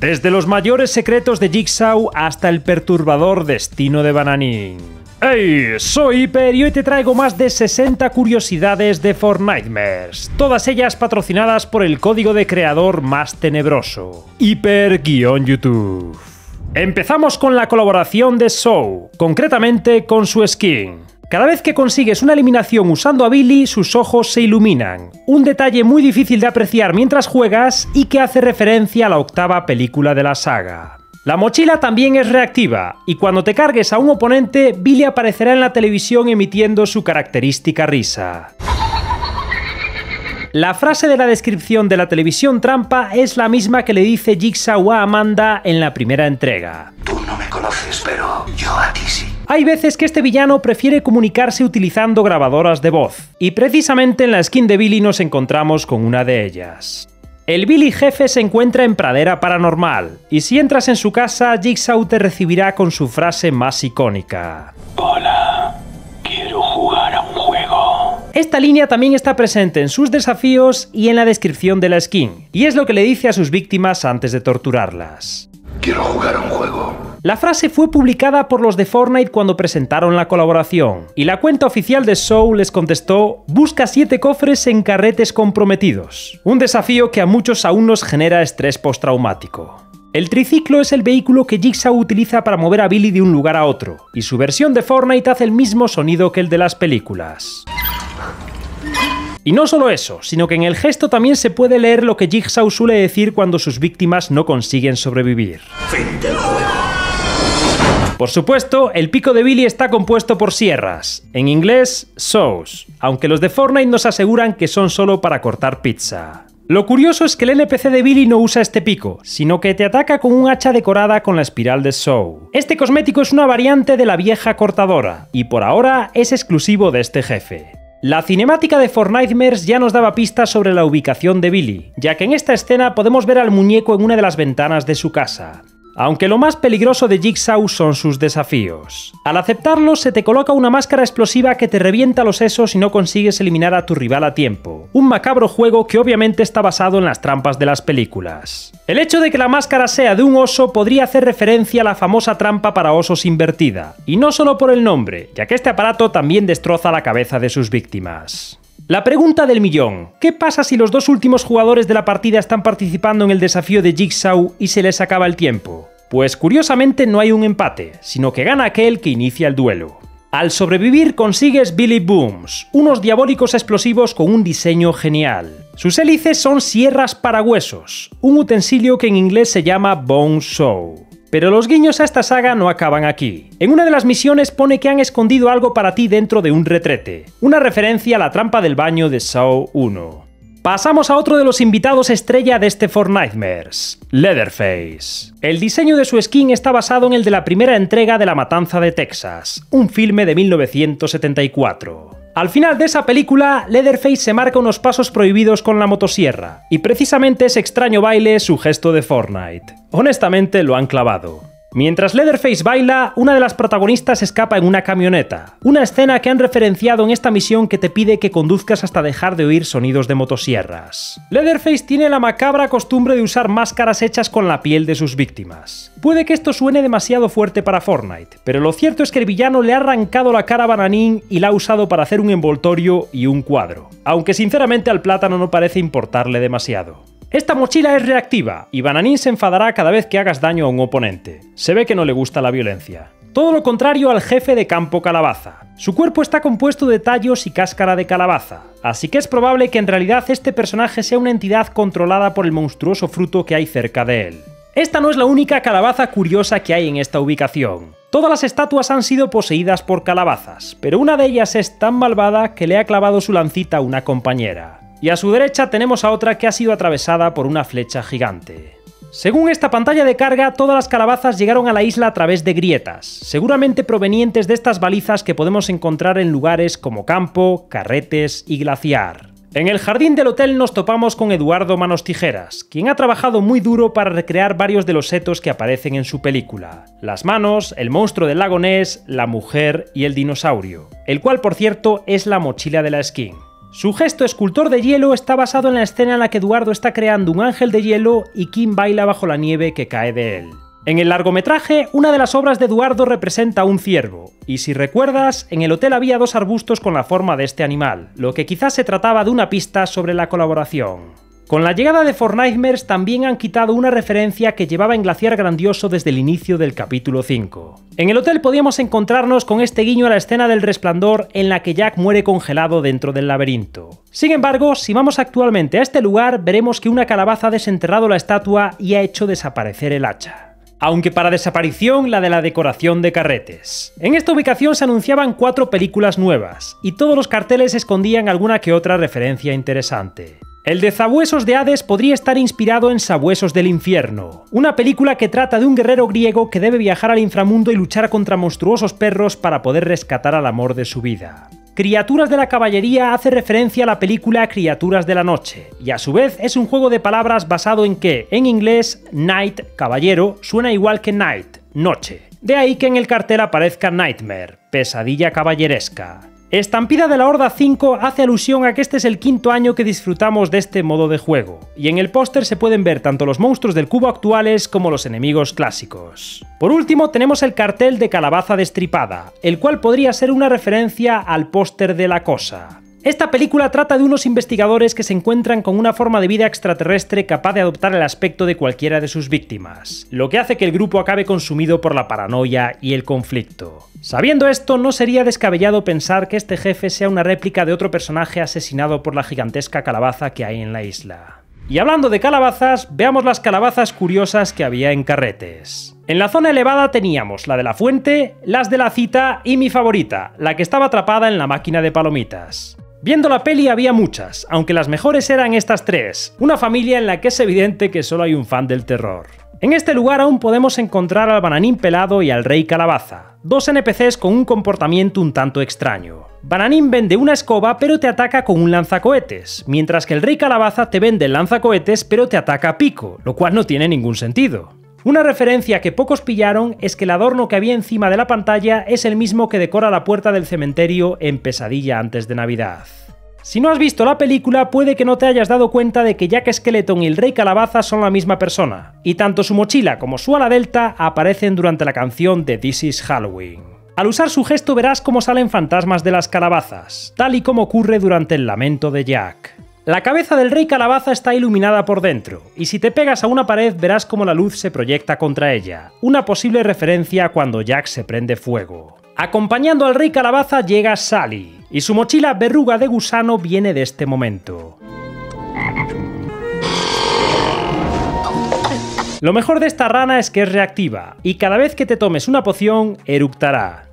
Desde los mayores secretos de Jigsaw hasta el perturbador destino de Bananín. ¡Hey! Soy Hyper y hoy te traigo más de 60 curiosidades de Fortnitemares, todas ellas patrocinadas por el código de creador más tenebroso, Hyper-YouTube. Empezamos con la colaboración de Soul, concretamente con su skin. Cada vez que consigues una eliminación usando a Billy, sus ojos se iluminan. Un detalle muy difícil de apreciar mientras juegas y que hace referencia a la octava película de la saga. La mochila también es reactiva, y cuando te cargues a un oponente, Billy aparecerá en la televisión emitiendo su característica risa. La frase de la descripción de la televisión trampa es la misma que le dice Jigsaw a Amanda en la primera entrega. Tú no me conoces, pero yo a ti sí. Hay veces que este villano prefiere comunicarse utilizando grabadoras de voz, y precisamente en la skin de Billy nos encontramos con una de ellas. El Billy jefe se encuentra en Pradera Paranormal, y si entras en su casa, Jigsaw te recibirá con su frase más icónica. Hola, quiero jugar a un juego. Esta línea también está presente en sus desafíos y en la descripción de la skin, y es lo que le dice a sus víctimas antes de torturarlas. Quiero jugar a un juego. La frase fue publicada por los de Fortnite cuando presentaron la colaboración, y la cuenta oficial de Soul les contestó: Busca 7 cofres en carretes comprometidos. Un desafío que a muchos aún nos genera estrés postraumático. El triciclo es el vehículo que Jigsaw utiliza para mover a Billy de un lugar a otro, y su versión de Fortnite hace el mismo sonido que el de las películas. Y no solo eso, sino que en el gesto también se puede leer lo que Jigsaw suele decir cuando sus víctimas no consiguen sobrevivir. Fin del juego. Por supuesto, el pico de Billy está compuesto por sierras, en inglés saws, aunque los de Fortnite nos aseguran que son solo para cortar pizza. Lo curioso es que el NPC de Billy no usa este pico, sino que te ataca con un hacha decorada con la espiral de Soul. Este cosmético es una variante de la vieja cortadora, y por ahora es exclusivo de este jefe. La cinemática de Fortnitemares ya nos daba pistas sobre la ubicación de Billy, ya que en esta escena podemos ver al muñeco en una de las ventanas de su casa. Aunque lo más peligroso de Jigsaw son sus desafíos. Al aceptarlo se te coloca una máscara explosiva que te revienta los sesos y no consigues eliminar a tu rival a tiempo. Un macabro juego que obviamente está basado en las trampas de las películas. El hecho de que la máscara sea de un oso podría hacer referencia a la famosa trampa para osos invertida, y no solo por el nombre, ya que este aparato también destroza la cabeza de sus víctimas. La pregunta del millón. ¿Qué pasa si los dos últimos jugadores de la partida están participando en el desafío de Jigsaw y se les acaba el tiempo? Pues curiosamente no hay un empate, sino que gana aquel que inicia el duelo. Al sobrevivir consigues Billy Booms, unos diabólicos explosivos con un diseño genial. Sus hélices son sierras para huesos, un utensilio que en inglés se llama Bone Saw. Pero los guiños a esta saga no acaban aquí. En una de las misiones pone que han escondido algo para ti dentro de un retrete, una referencia a la trampa del baño de Saw 1. Pasamos a otro de los invitados estrella de este Fortnitemares, Leatherface. El diseño de su skin está basado en el de la primera entrega de La Matanza de Texas, un filme de 1974. Al final de esa película, Leatherface se marca unos pasos prohibidos con la motosierra, y precisamente ese extraño baile es su gesto de Fortnite. Honestamente lo han clavado. Mientras Leatherface baila, una de las protagonistas escapa en una camioneta, una escena que han referenciado en esta misión que te pide que conduzcas hasta dejar de oír sonidos de motosierras. Leatherface tiene la macabra costumbre de usar máscaras hechas con la piel de sus víctimas. Puede que esto suene demasiado fuerte para Fortnite, pero lo cierto es que el villano le ha arrancado la cara a Bananín y la ha usado para hacer un envoltorio y un cuadro, aunque sinceramente al plátano no parece importarle demasiado. Esta mochila es reactiva y Bananín se enfadará cada vez que hagas daño a un oponente. Se ve que no le gusta la violencia. Todo lo contrario al jefe de campo calabaza. Su cuerpo está compuesto de tallos y cáscara de calabaza, así que es probable que en realidad este personaje sea una entidad controlada por el monstruoso fruto que hay cerca de él. Esta no es la única calabaza curiosa que hay en esta ubicación. Todas las estatuas han sido poseídas por calabazas, pero una de ellas es tan malvada que le ha clavado su lancita a una compañera y a su derecha tenemos a otra que ha sido atravesada por una flecha gigante. Según esta pantalla de carga, todas las calabazas llegaron a la isla a través de grietas, seguramente provenientes de estas balizas que podemos encontrar en lugares como campo, carretes y glaciar. En el jardín del hotel nos topamos con Eduardo Manos Tijeras, quien ha trabajado muy duro para recrear varios de los setos que aparecen en su película. Las manos, el monstruo del lago Ness, la mujer y el dinosaurio, el cual por cierto es la mochila de la skin. Su gesto escultor de hielo está basado en la escena en la que Eduardo está creando un ángel de hielo y Kim baila bajo la nieve que cae de él. En el largometraje, una de las obras de Eduardo representa a un ciervo, y si recuerdas, en el hotel había dos arbustos con la forma de este animal, lo que quizás se trataba de una pista sobre la colaboración. Con la llegada de Fortnightmares también han quitado una referencia que llevaba en Glaciar Grandioso desde el inicio del capítulo 5. En el hotel podíamos encontrarnos con este guiño a la escena del resplandor en la que Jack muere congelado dentro del laberinto. Sin embargo, si vamos actualmente a este lugar, veremos que una calabaza ha desenterrado la estatua y ha hecho desaparecer el hacha aunque para desaparición la de la decoración de carretes. En esta ubicación se anunciaban cuatro películas nuevas, y todos los carteles escondían alguna que otra referencia interesante. El de Zabuesos de Hades podría estar inspirado en Sabuesos del Infierno, una película que trata de un guerrero griego que debe viajar al inframundo y luchar contra monstruosos perros para poder rescatar al amor de su vida. Criaturas de la Caballería hace referencia a la película Criaturas de la Noche, y a su vez es un juego de palabras basado en que, en inglés, Night, caballero, suena igual que Night, noche. De ahí que en el cartel aparezca Nightmare, pesadilla caballeresca. Estampida de la Horda 5 hace alusión a que este es el quinto año que disfrutamos de este modo de juego, y en el póster se pueden ver tanto los monstruos del cubo actuales como los enemigos clásicos. Por último tenemos el cartel de Calabaza Destripada, el cual podría ser una referencia al póster de La Cosa. Esta película trata de unos investigadores que se encuentran con una forma de vida extraterrestre capaz de adoptar el aspecto de cualquiera de sus víctimas, lo que hace que el grupo acabe consumido por la paranoia y el conflicto. Sabiendo esto, no sería descabellado pensar que este jefe sea una réplica de otro personaje asesinado por la gigantesca calabaza que hay en la isla. Y hablando de calabazas, veamos las calabazas curiosas que había en carretes. En la zona elevada teníamos la de la fuente, las de la cita y mi favorita, la que estaba atrapada en la máquina de palomitas. Viendo la peli había muchas, aunque las mejores eran estas tres, una familia en la que es evidente que solo hay un fan del terror. En este lugar aún podemos encontrar al Bananín Pelado y al Rey Calabaza, dos NPCs con un comportamiento un tanto extraño. Bananín vende una escoba pero te ataca con un lanzacohetes, mientras que el Rey Calabaza te vende el lanzacohetes pero te ataca a pico, lo cual no tiene ningún sentido. Una referencia que pocos pillaron es que el adorno que había encima de la pantalla es el mismo que decora la puerta del cementerio en Pesadilla antes de Navidad. Si no has visto la película, puede que no te hayas dado cuenta de que Jack Skeleton y el Rey Calabaza son la misma persona, y tanto su mochila como su ala delta aparecen durante la canción de This is Halloween. Al usar su gesto verás cómo salen fantasmas de las calabazas, tal y como ocurre durante el lamento de Jack. La cabeza del rey calabaza está iluminada por dentro, y si te pegas a una pared verás cómo la luz se proyecta contra ella, una posible referencia cuando Jack se prende fuego. Acompañando al rey calabaza llega Sally, y su mochila verruga de gusano viene de este momento. Lo mejor de esta rana es que es reactiva, y cada vez que te tomes una poción, eructará.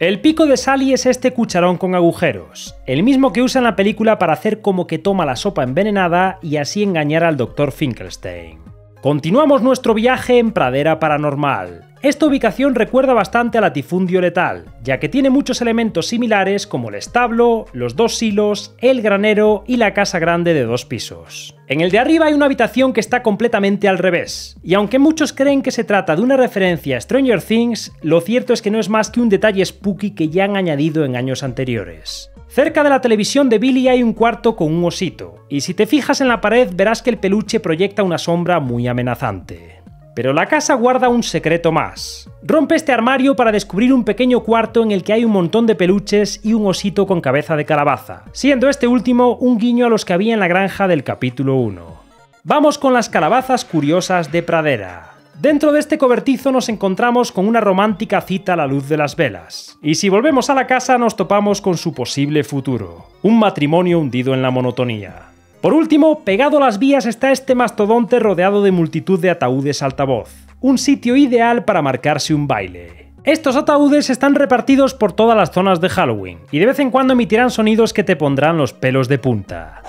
El pico de Sally es este cucharón con agujeros, el mismo que usa en la película para hacer como que toma la sopa envenenada y así engañar al Dr. Finkelstein. Continuamos nuestro viaje en Pradera Paranormal. Esta ubicación recuerda bastante a Latifundio Letal, ya que tiene muchos elementos similares como el establo, los dos silos, el granero y la casa grande de dos pisos. En el de arriba hay una habitación que está completamente al revés, y aunque muchos creen que se trata de una referencia a Stranger Things, lo cierto es que no es más que un detalle spooky que ya han añadido en años anteriores. Cerca de la televisión de Billy hay un cuarto con un osito, y si te fijas en la pared verás que el peluche proyecta una sombra muy amenazante. Pero la casa guarda un secreto más. Rompe este armario para descubrir un pequeño cuarto en el que hay un montón de peluches y un osito con cabeza de calabaza, siendo este último un guiño a los que había en la granja del capítulo 1. Vamos con las calabazas curiosas de pradera. Dentro de este cobertizo nos encontramos con una romántica cita a la luz de las velas. Y si volvemos a la casa nos topamos con su posible futuro, un matrimonio hundido en la monotonía. Por último, pegado a las vías está este mastodonte rodeado de multitud de ataúdes altavoz, un sitio ideal para marcarse un baile. Estos ataúdes están repartidos por todas las zonas de Halloween, y de vez en cuando emitirán sonidos que te pondrán los pelos de punta.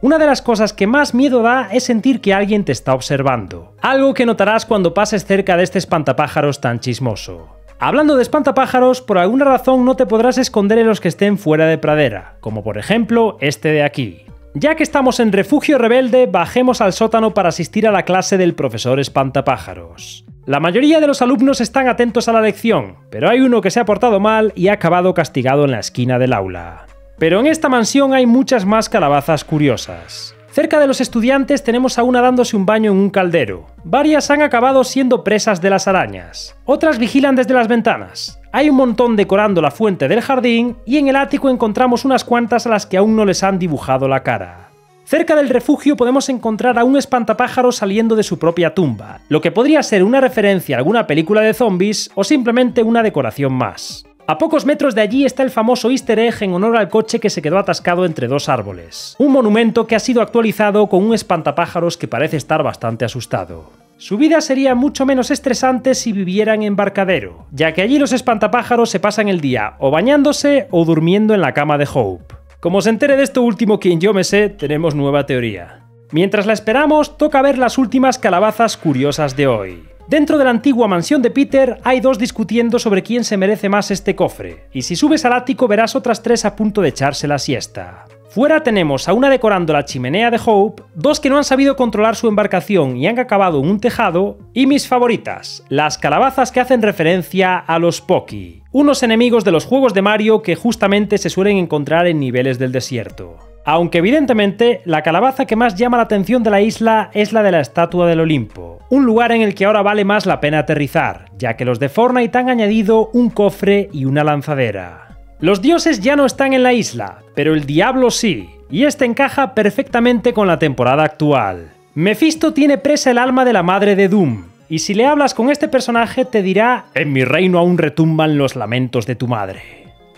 Una de las cosas que más miedo da es sentir que alguien te está observando, algo que notarás cuando pases cerca de este espantapájaros tan chismoso. Hablando de espantapájaros, por alguna razón no te podrás esconder en los que estén fuera de pradera, como por ejemplo este de aquí. Ya que estamos en refugio rebelde, bajemos al sótano para asistir a la clase del profesor espantapájaros. La mayoría de los alumnos están atentos a la lección, pero hay uno que se ha portado mal y ha acabado castigado en la esquina del aula. Pero en esta mansión hay muchas más calabazas curiosas. Cerca de los estudiantes tenemos a una dándose un baño en un caldero. Varias han acabado siendo presas de las arañas. Otras vigilan desde las ventanas. Hay un montón decorando la fuente del jardín y en el ático encontramos unas cuantas a las que aún no les han dibujado la cara. Cerca del refugio podemos encontrar a un espantapájaro saliendo de su propia tumba, lo que podría ser una referencia a alguna película de zombies o simplemente una decoración más. A pocos metros de allí está el famoso easter egg en honor al coche que se quedó atascado entre dos árboles. Un monumento que ha sido actualizado con un espantapájaros que parece estar bastante asustado. Su vida sería mucho menos estresante si viviera en embarcadero, ya que allí los espantapájaros se pasan el día o bañándose o durmiendo en la cama de Hope. Como se entere de esto último quien yo me sé, tenemos nueva teoría. Mientras la esperamos, toca ver las últimas calabazas curiosas de hoy. Dentro de la antigua mansión de Peter hay dos discutiendo sobre quién se merece más este cofre, y si subes al ático verás otras tres a punto de echarse la siesta. Fuera tenemos a una decorando la chimenea de Hope, dos que no han sabido controlar su embarcación y han acabado en un tejado, y mis favoritas, las calabazas que hacen referencia a los Poki, unos enemigos de los juegos de Mario que justamente se suelen encontrar en niveles del desierto. Aunque evidentemente la calabaza que más llama la atención de la isla es la de la Estatua del Olimpo, un lugar en el que ahora vale más la pena aterrizar, ya que los de Fortnite han añadido un cofre y una lanzadera. Los dioses ya no están en la isla, pero el diablo sí, y este encaja perfectamente con la temporada actual. Mephisto tiene presa el alma de la madre de Doom, y si le hablas con este personaje te dirá, en mi reino aún retumban los lamentos de tu madre.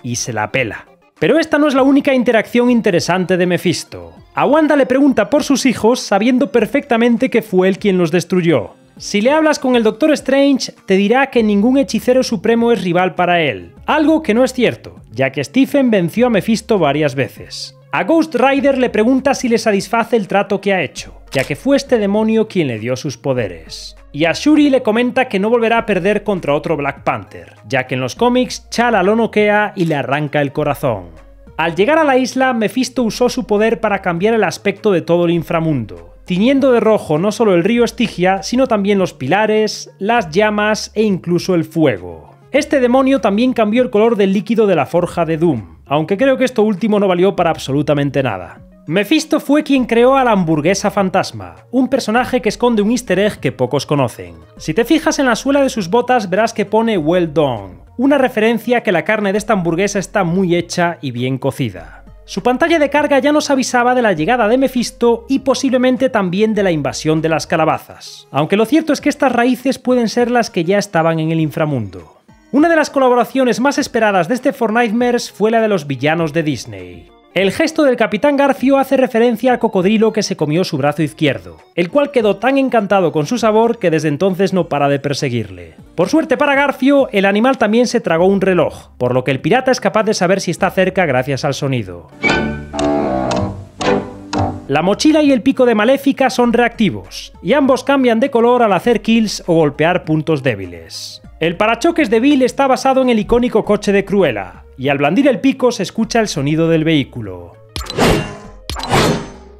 Y se la pela. Pero esta no es la única interacción interesante de Mephisto. A Wanda le pregunta por sus hijos sabiendo perfectamente que fue él quien los destruyó. Si le hablas con el Doctor Strange, te dirá que ningún hechicero supremo es rival para él, algo que no es cierto, ya que Stephen venció a Mephisto varias veces. A Ghost Rider le pregunta si le satisface el trato que ha hecho, ya que fue este demonio quien le dio sus poderes. Y a Shuri le comenta que no volverá a perder contra otro Black Panther, ya que en los cómics Chala lo noquea y le arranca el corazón. Al llegar a la isla, Mephisto usó su poder para cambiar el aspecto de todo el inframundo, tiñendo de rojo no solo el río Estigia, sino también los pilares, las llamas e incluso el fuego. Este demonio también cambió el color del líquido de la forja de Doom, aunque creo que esto último no valió para absolutamente nada. Mephisto fue quien creó a la hamburguesa fantasma, un personaje que esconde un easter egg que pocos conocen. Si te fijas en la suela de sus botas verás que pone Well Done, una referencia a que la carne de esta hamburguesa está muy hecha y bien cocida. Su pantalla de carga ya nos avisaba de la llegada de Mephisto y posiblemente también de la invasión de las calabazas, aunque lo cierto es que estas raíces pueden ser las que ya estaban en el inframundo. Una de las colaboraciones más esperadas de este Fortnitemares fue la de los villanos de Disney. El gesto del Capitán Garfio hace referencia al cocodrilo que se comió su brazo izquierdo, el cual quedó tan encantado con su sabor que desde entonces no para de perseguirle. Por suerte para Garfio, el animal también se tragó un reloj, por lo que el pirata es capaz de saber si está cerca gracias al sonido. La mochila y el pico de Maléfica son reactivos, y ambos cambian de color al hacer kills o golpear puntos débiles. El parachoques de Bill está basado en el icónico coche de Cruella, y al blandir el pico se escucha el sonido del vehículo.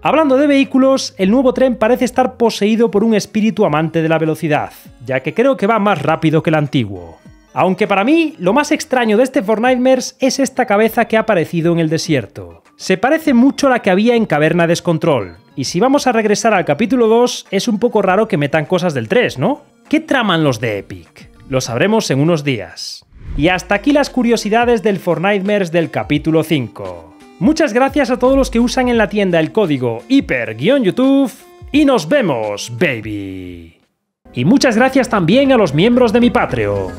Hablando de vehículos, el nuevo tren parece estar poseído por un espíritu amante de la velocidad, ya que creo que va más rápido que el antiguo. Aunque para mí, lo más extraño de este Fortnitemares es esta cabeza que ha aparecido en el desierto. Se parece mucho a la que había en Caverna Descontrol, y si vamos a regresar al capítulo 2, es un poco raro que metan cosas del 3, ¿no? ¿Qué traman los de Epic? Lo sabremos en unos días. Y hasta aquí las curiosidades del Fortnitemares del capítulo 5. Muchas gracias a todos los que usan en la tienda el código hiper-youtube y nos vemos, baby. Y muchas gracias también a los miembros de mi Patreon.